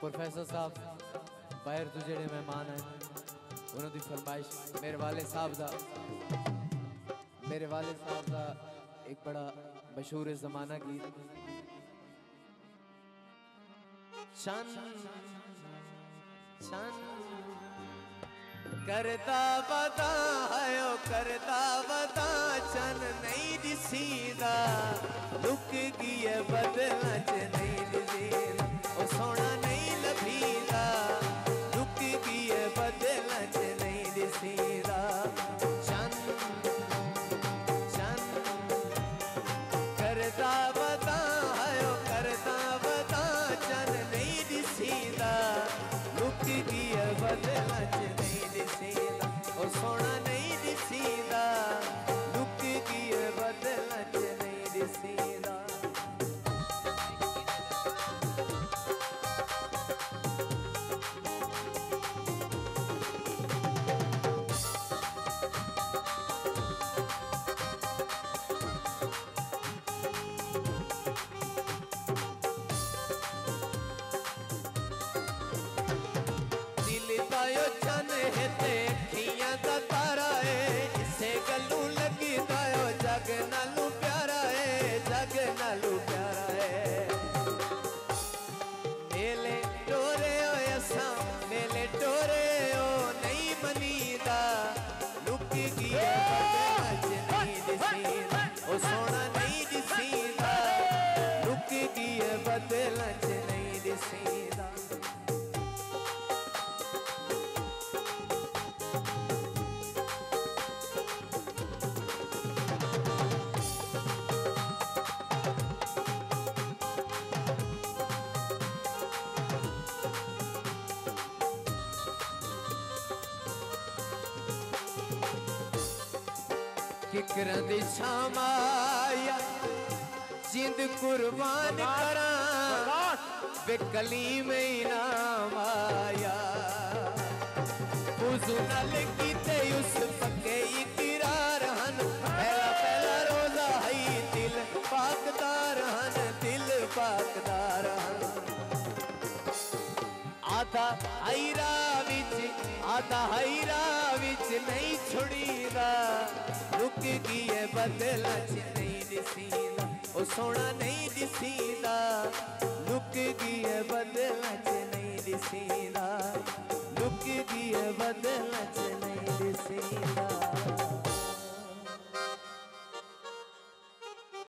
Professor साहब, बाहर तो जोड़े मेहमान हैं। उन्होंने फरमाइश, मेरे वाले साहब का मेरे वाले साहब का एक बड़ा मशहूर जमाना गीत। शान शान करता बता करता बता see. फ़िक्र दी छामाया जिंद कुर्बान करा। बेकली में माया आया। उस नल की ते उस पक्के इकरार हन। पहला पहला रोजा दिल पाकदार हन दिल पाकदार हन। आधा हैरा विच आधा हैरा विच नहीं छुड़ीदा। ਗਈ ਏ ਬਦਲਾਂ ਚ ਨਹੀਂ ਦਿਸੀਦਾ ਉਹ ਸੋਹਣਾ ਨਹੀਂ ਦਿਸੀਦਾ